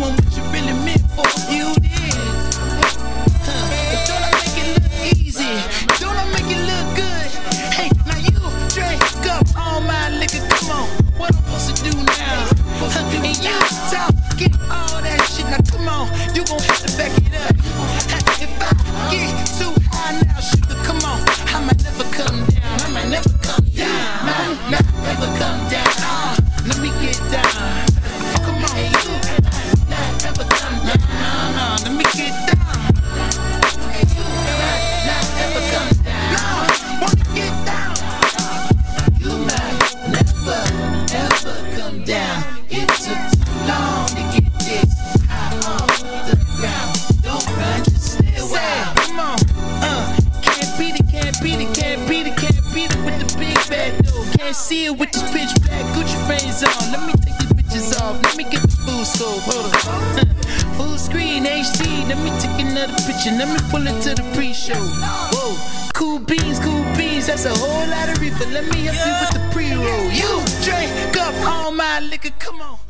them what you really meant for you did. Huh. Don't I make it look easy? Don't I make it look good? Hey, now you drink up all my liquor. Come on, what I'm supposed to do now? Huh. And you talk, get all that shit. Now come on, you gon' have to back it up. Beat it, can't beat it with the big bad though. Can't see it with this pitch black Gucci frames on. Let me take these bitches off. Let me get the full scope. Hold on. Full screen HD. Let me take another picture. Let me pull it to the pre-show. Whoa. Cool beans, cool beans. That's a whole lot of reefer. Let me help you with the pre-roll. You drink up all my liquor. Come on.